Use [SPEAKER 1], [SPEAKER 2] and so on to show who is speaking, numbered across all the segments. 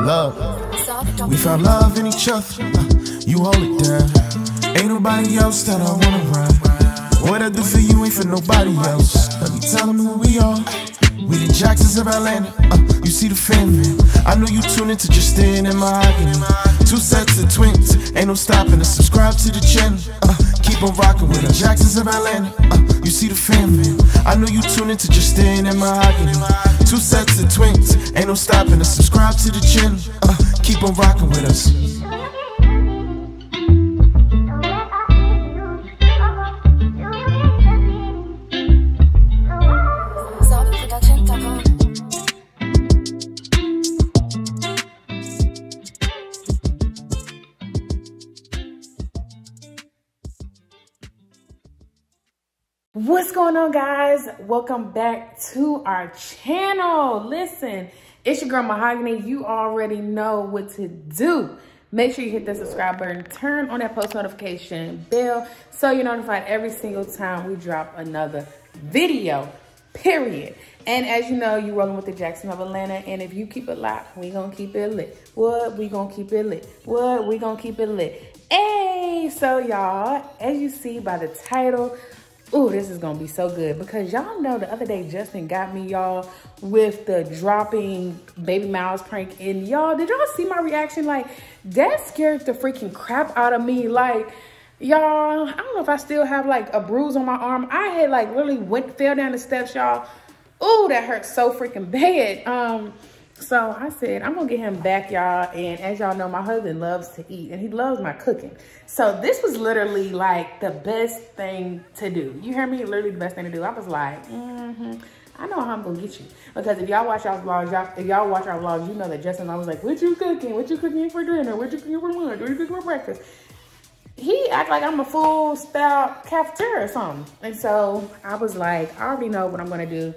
[SPEAKER 1] Love. We found love in each other. You hold it down. Ain't nobody else that I wanna ride. What I do for you ain't for nobody else. Let me tell them who we are. We the Jacksons of Atlanta. Uh, you see the family. I know you tune into just staying in Mahogany. Two sets of twins. Ain't no stopping to subscribe to the channel. Uh, keep on rocking with the Jacksons of Atlanta. Uh, you see the family. I know you tune into just staying in Mahogany. Two sets of twins. Ain't no stopping to subscribe to the channel. Uh, keep on rocking with us.
[SPEAKER 2] What's going on, guys? Welcome back to our channel. Listen, it's your girl Mahogany. You already know what to do. Make sure you hit the subscribe button, turn on that post notification bell so you're notified every single time we drop another video, period. And as you know, you're rolling with the Jackson of Atlanta. And if you keep it locked, we gonna keep it lit. What? We gonna keep it lit. What? We gonna keep it lit. Hey, so y'all, as you see by the title, Ooh, this is gonna be so good because y'all know the other day Justin got me y'all with the dropping baby mouse prank and y'all did y'all see my reaction? Like that scared the freaking crap out of me. Like y'all I don't know if I still have like a bruise on my arm. I had like literally went fell down the steps y'all. Ooh, that hurt so freaking bad. Um so I said, I'm gonna get him back, y'all. And as y'all know, my husband loves to eat and he loves my cooking. So this was literally like the best thing to do. You hear me? Literally the best thing to do. I was like, mm-hmm. I know how I'm gonna get you. Because if y'all watch our vlogs, y'all, if y'all watch our vlogs, you know that Justin I was like, what you cooking? What you cooking for dinner? What you cooking for lunch? What you cooking for breakfast? He act like I'm a full style cafeteria or something. And so I was like, I already know what I'm gonna do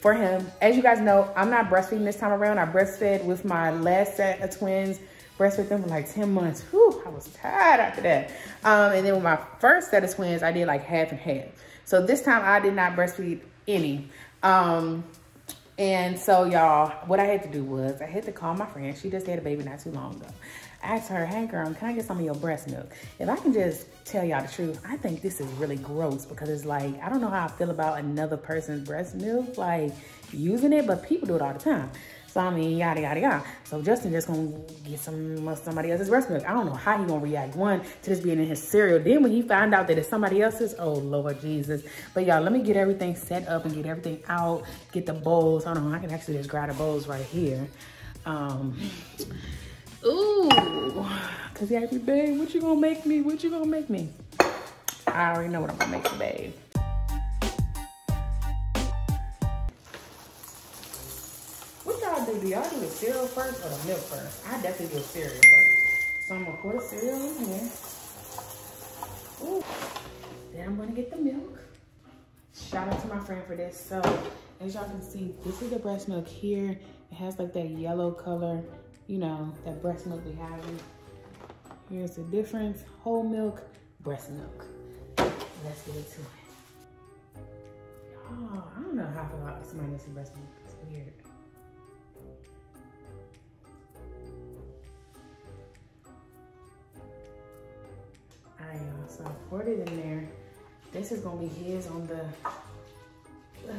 [SPEAKER 2] for him. As you guys know, I'm not breastfeeding this time around. I breastfed with my last set of twins. Breastfed them for like 10 months. Whew, I was tired after that. Um, and then with my first set of twins, I did like half and half. So this time I did not breastfeed any. Um, and so y'all, what I had to do was I had to call my friend. She just had a baby not too long ago. Asked her, hey girl, can I get some of your breast milk? If I can just tell y'all the truth, I think this is really gross because it's like, I don't know how I feel about another person's breast milk, like using it, but people do it all the time. So I mean, yada, yada, yada. So Justin just gonna get some of somebody else's breast milk. I don't know how he gonna react, one, to this being in his cereal. Then when he find out that it's somebody else's, oh Lord Jesus. But y'all, let me get everything set up and get everything out, get the bowls. I don't know, I can actually just grab the bowls right here. Um, Ooh, cause he asked me, babe, what you gonna make me? What you gonna make me? I already know what I'm gonna make you, babe. What y'all do? Do y'all do the cereal first or the milk first? I definitely do cereal first. So I'm gonna pour the cereal in here. Ooh. Then I'm gonna get the milk. Shout out to my friend for this. So as y'all can see, this is the breast milk here. It has like that yellow color, you know, that breast milk we have. Here's the difference, whole milk, breast milk. Let's get into it. Oh, I don't know how I feel about somebody missing breast milk. It's weird. All right, y'all, so I poured it in there. This is gonna be his on the,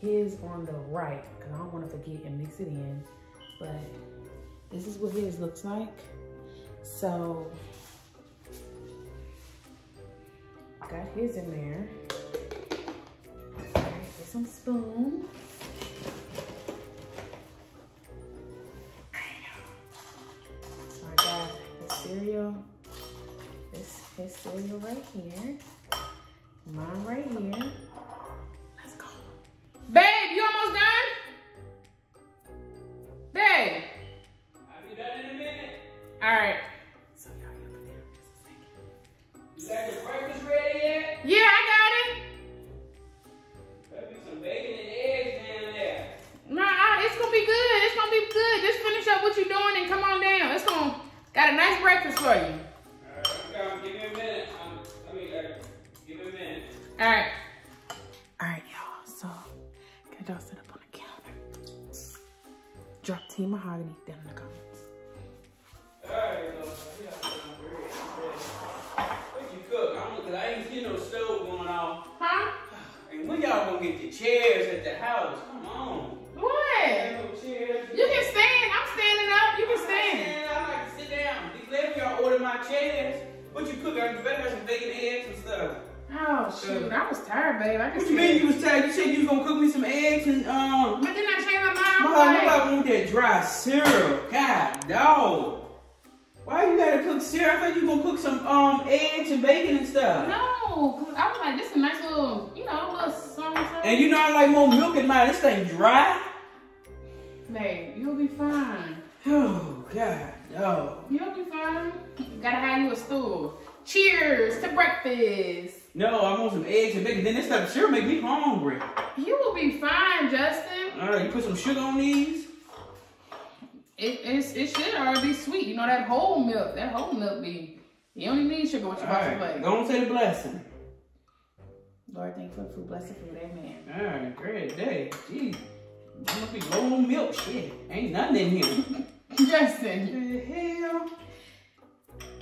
[SPEAKER 2] his on the right, because I don't want to forget and mix it in. But this is what his looks like. So, got his in there. All right, some spoon. I got the cereal. This his cereal right here. Mine right here. Get the
[SPEAKER 3] chairs at the house? Come on.
[SPEAKER 2] What?
[SPEAKER 3] No.
[SPEAKER 2] You can stand. I'm standing up. You can stand.
[SPEAKER 3] Man, I like to sit down. These ladies y'all order my chairs. What you cook? I better have some bacon, eggs, and stuff.
[SPEAKER 2] Oh shoot, I was tired, babe. I
[SPEAKER 3] What you mean you was tired? You said you was gonna cook me some eggs and um.
[SPEAKER 2] But then I changed my mind.
[SPEAKER 3] Mom,
[SPEAKER 2] I'm like,
[SPEAKER 3] nobody want that dry syrup. God, dog. Why you gotta cook syrup? I thought you gonna cook some um eggs and bacon and stuff.
[SPEAKER 2] no, 'cause I was like, this is a nice little, you know, little.
[SPEAKER 3] And you know I like more milk in mine. This thing dry.
[SPEAKER 2] Babe, you'll be fine.
[SPEAKER 3] Oh God, no.
[SPEAKER 2] You'll be fine. Gotta have you a stool. Cheers to breakfast.
[SPEAKER 3] No, I want some eggs and bacon. Then this stuff sure make me hungry.
[SPEAKER 2] You will be fine, Justin.
[SPEAKER 3] All right, you put some sugar on these.
[SPEAKER 2] It, it's, it should already be sweet. You know that whole milk, that whole milk be. You don't even need sugar. What you
[SPEAKER 3] All
[SPEAKER 2] about to
[SPEAKER 3] right,
[SPEAKER 2] play?
[SPEAKER 3] go and say the blessing.
[SPEAKER 2] Lord, thank you for the food. Bless the food. Amen.
[SPEAKER 3] All right, great day. Jeez, I'm gonna be low on milk. Shit, ain't nothing in here.
[SPEAKER 2] Justin.
[SPEAKER 3] the hell?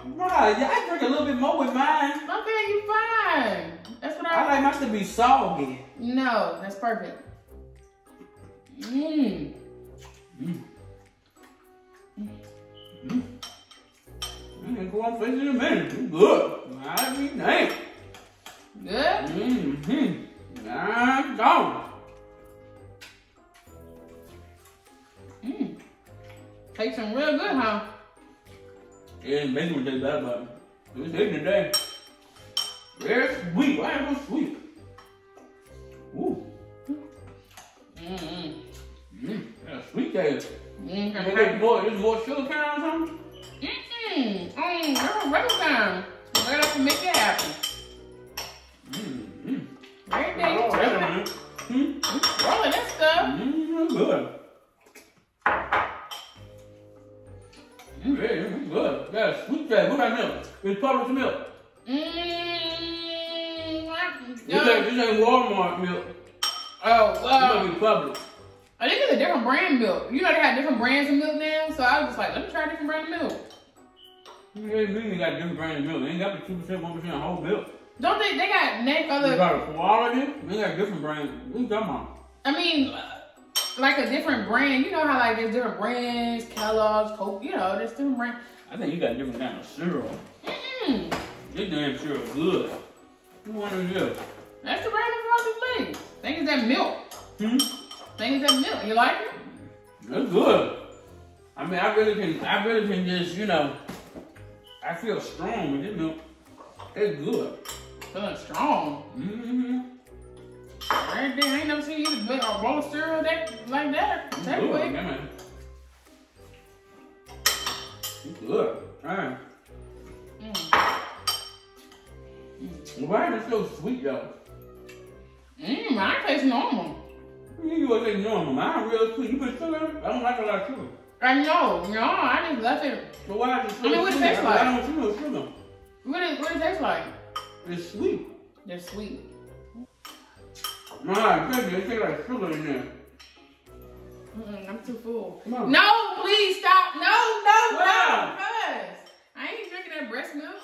[SPEAKER 3] Right, I drink a little bit more with mine.
[SPEAKER 2] Okay, you fine. That's what
[SPEAKER 3] I
[SPEAKER 2] I.
[SPEAKER 3] like mine to be soggy.
[SPEAKER 2] No, that's perfect. Mmm. Mm. Mm. Mm.
[SPEAKER 3] I ain't go on face in a minute. You good. I be damn.
[SPEAKER 2] Good.
[SPEAKER 3] Mm-hmm. I'm gone.
[SPEAKER 2] Mmm. Tastes some real good, huh?
[SPEAKER 3] Yeah, and bacon would taste better, but it's hitting today. Very sweet. Why is it so sweet? Ooh.
[SPEAKER 2] Mmm.
[SPEAKER 3] Mm Mmm. That's sweet taste.
[SPEAKER 2] Mmm.
[SPEAKER 3] Is there more, is more sugar count or something?
[SPEAKER 2] Mmm. Mmm. That's regular time. Gonna have to make it happen. Right
[SPEAKER 3] Oh, wait a minute. Hmm?
[SPEAKER 2] Rolling that stuff.
[SPEAKER 3] Mmm, good. Mm, yeah, good. That's sweet taste. What about milk? It's Publix milk.
[SPEAKER 2] Mmm.
[SPEAKER 3] This ain't, this ain't Walmart milk.
[SPEAKER 2] Oh,
[SPEAKER 3] It
[SPEAKER 2] well.
[SPEAKER 3] must be Publix.
[SPEAKER 2] I think it's a different brand milk. You know they have different brands of milk now, so I was just like, let me try a different brand of milk.
[SPEAKER 3] Really got different brand of milk. They ain't got the 2%, 1% whole milk.
[SPEAKER 2] Don't they? They got neck
[SPEAKER 3] They
[SPEAKER 2] other.
[SPEAKER 3] got a quality. They got different brands. What you talking about?
[SPEAKER 2] I mean, uh, like a different brand. You know how like there's different brands, Kellogg's, Coke. You know, there's different brands.
[SPEAKER 3] I think you got a different kind of syrup.
[SPEAKER 2] Mm-mm.
[SPEAKER 3] This damn syrup good. What one is this?
[SPEAKER 2] That's the brand of Frosted Flakes. Think it's that milk.
[SPEAKER 3] Hmm?
[SPEAKER 2] Think it's that milk. You like it?
[SPEAKER 3] That's good. I mean, I really can, I really can just, you know, I feel strong with this milk. It's good.
[SPEAKER 2] Feeling strong.
[SPEAKER 3] Mm-hmm.
[SPEAKER 2] Right there. I ain't never seen you eat a bowl of cereal that like that. That
[SPEAKER 3] Good,
[SPEAKER 2] quick.
[SPEAKER 3] man. It's good. Alright.
[SPEAKER 2] Mm.
[SPEAKER 3] Why is it so sweet though?
[SPEAKER 2] Mmm, mine tastes normal.
[SPEAKER 3] You gonna say normal. Mine real sweet. You put sugar? I don't like a lot of sugar.
[SPEAKER 2] I know. No, I just left it.
[SPEAKER 3] So why is it so
[SPEAKER 2] I mean, what it tastes like?
[SPEAKER 3] I don't no sugar.
[SPEAKER 2] What it, what it taste like?
[SPEAKER 3] It's sweet.
[SPEAKER 2] They're sweet.
[SPEAKER 3] Nah, baby, it tastes like sugar in there.
[SPEAKER 2] Mm-mm, I'm too full. No, please stop. No, no,
[SPEAKER 3] Wow.
[SPEAKER 2] no. Cuz. I ain't drinking that breast milk.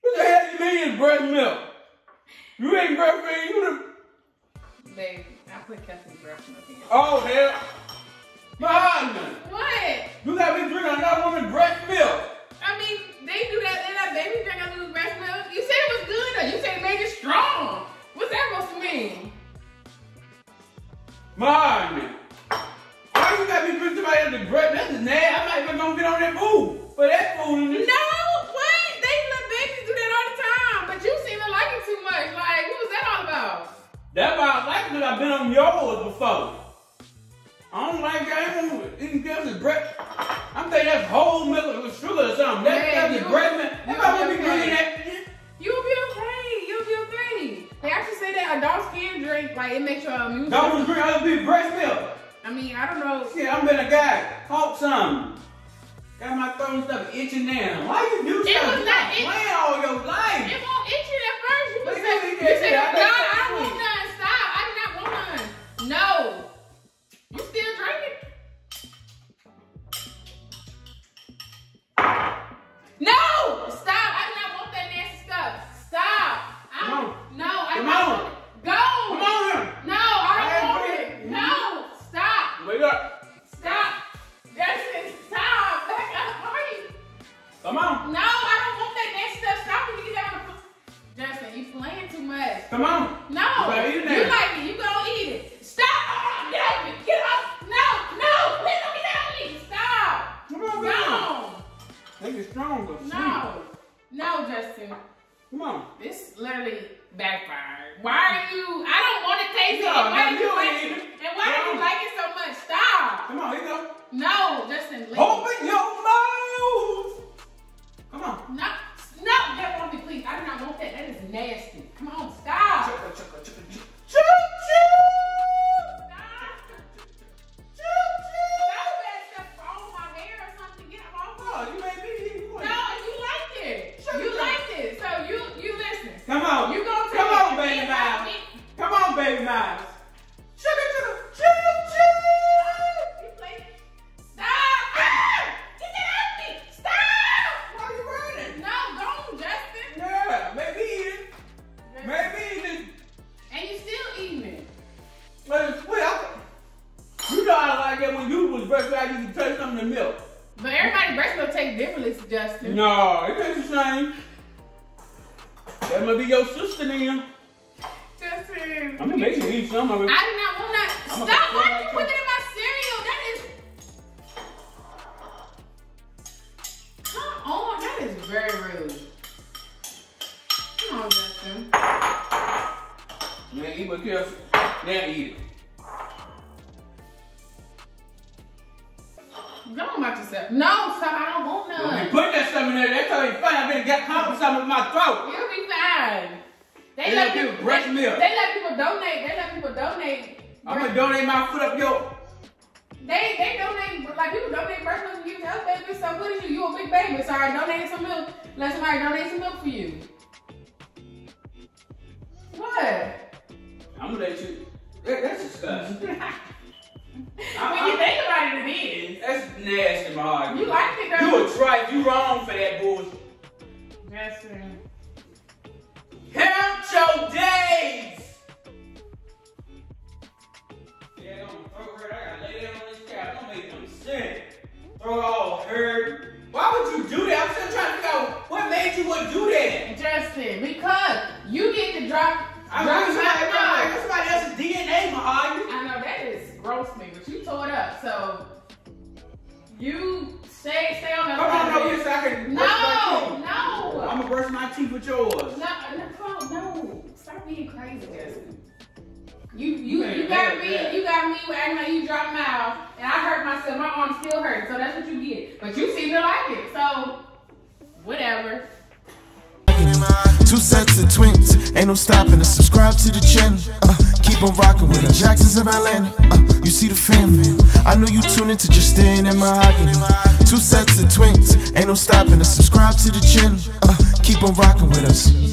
[SPEAKER 3] What the hell you mean breast milk? You ain't breastfeeding, you the...
[SPEAKER 2] Babe, I put Catherine's breast milk in.
[SPEAKER 3] Oh, hell. Behind
[SPEAKER 2] What?
[SPEAKER 3] You got me drinking another woman's breast milk.
[SPEAKER 2] It was good though. You said it made you strong. What's that supposed to mean?
[SPEAKER 3] Behind Why you got me drinking somebody else's breast? That's nasty. I'm not even gonna get on that food. For that food in this.
[SPEAKER 2] No, what? They let babies do that all the time. But you seem to like it too much. Like, what was that all about?
[SPEAKER 3] That's why I like it I've been on yours before. I don't like I ain't gonna eat else's breast. I'm thinking that's whole milk with sugar or something. That,
[SPEAKER 2] Man,
[SPEAKER 3] that's the
[SPEAKER 2] you-
[SPEAKER 3] breast milk.
[SPEAKER 2] you
[SPEAKER 3] If I be
[SPEAKER 2] okay.
[SPEAKER 3] drinking that,
[SPEAKER 2] Say that adults can drink, like, it makes your immune
[SPEAKER 3] don't
[SPEAKER 2] system.
[SPEAKER 3] to drink other people's breast milk.
[SPEAKER 2] I mean, I don't know.
[SPEAKER 3] Shit, I'm been a guy. Caught some. Got my throat and stuff itching now. Why you do
[SPEAKER 2] It
[SPEAKER 3] stuff?
[SPEAKER 2] was
[SPEAKER 3] You
[SPEAKER 2] not
[SPEAKER 3] been
[SPEAKER 2] itch-
[SPEAKER 3] playing all your life.
[SPEAKER 2] It won't itch you at first. You
[SPEAKER 3] you
[SPEAKER 2] said,
[SPEAKER 3] you
[SPEAKER 2] said,
[SPEAKER 3] God,
[SPEAKER 2] I
[SPEAKER 3] don't
[SPEAKER 2] want
[SPEAKER 3] got. Stop.
[SPEAKER 2] Justin,
[SPEAKER 3] stop.
[SPEAKER 2] Back
[SPEAKER 3] up. Hurry. Come on.
[SPEAKER 2] No, I don't want
[SPEAKER 3] that
[SPEAKER 2] next stuff. Stop when you get down the Justin, you playing too
[SPEAKER 4] much.
[SPEAKER 3] Come on.
[SPEAKER 4] No.
[SPEAKER 3] You,
[SPEAKER 4] you like it. You gonna eat it. Stop. Oh, David, get up! No, no. Please don't get down me. Stop.
[SPEAKER 3] Come on,
[SPEAKER 4] No.
[SPEAKER 3] Take it stronger.
[SPEAKER 4] No. No, Justin.
[SPEAKER 3] Come on.
[SPEAKER 4] This literally backfired. Why are you? I don't want to taste
[SPEAKER 3] no,
[SPEAKER 4] it. Why
[SPEAKER 3] no, you But
[SPEAKER 4] everybody breast milk tastes differently, Justin.
[SPEAKER 3] No, it tastes the same. That must be your sister then.
[SPEAKER 4] Justin.
[SPEAKER 3] I'm gonna make you eat some of it.
[SPEAKER 4] I do not want that.
[SPEAKER 3] I'm
[SPEAKER 4] Stop. Why
[SPEAKER 3] put
[SPEAKER 4] are you putting it in my cereal? That is. Come on. That is very rude. Come on, Justin.
[SPEAKER 3] Man, eat but careful. Now eat it.
[SPEAKER 4] On about yourself. No, stop. I don't want
[SPEAKER 3] When you put that stuff in there, that's how you find I've been got caught with something in my throat.
[SPEAKER 4] You'll be fine. They,
[SPEAKER 3] They
[SPEAKER 4] let
[SPEAKER 3] let
[SPEAKER 4] people
[SPEAKER 3] breast
[SPEAKER 4] they,
[SPEAKER 3] milk.
[SPEAKER 4] They let people donate. They let people donate.
[SPEAKER 3] I'm gonna donate my foot up your.
[SPEAKER 4] They they donate like people donate breast milk to other babies. So what is you? You a big baby? Sorry, donate some milk. Let somebody donate some milk for you. What?
[SPEAKER 3] I'm gonna let you. That, that's disgusting. That's nasty, my heart.
[SPEAKER 4] You like it though.
[SPEAKER 3] You a tripe. You wrong for that bullshit.
[SPEAKER 4] Justin.
[SPEAKER 3] Count your days. Yeah, I'm throw her. I gotta lay down on this couch. I'm making them sick. Throw all hurt. Why would you do that? I'm still trying to figure out what made you would do that.
[SPEAKER 4] Justin, because you need to drop.
[SPEAKER 3] I
[SPEAKER 4] drop
[SPEAKER 3] teeth with yours.
[SPEAKER 4] No, no, no, no. Stop being crazy, Justin. You you
[SPEAKER 3] Man,
[SPEAKER 4] you got me
[SPEAKER 3] yeah.
[SPEAKER 4] you got me acting like you dropped mouth and I hurt myself. My arm still hurts, so that's what you get. But you seem to like it, so whatever.
[SPEAKER 1] Two sets of twins, ain't no stopping to subscribe to the channel. Uh, keep on rocking with the Jacksons of Atlanta. Uh, you see the family. I know you tune into just staying in mahogany. Two sets of twins, ain't no stopping to subscribe to the channel. Uh, keep on rocking with us.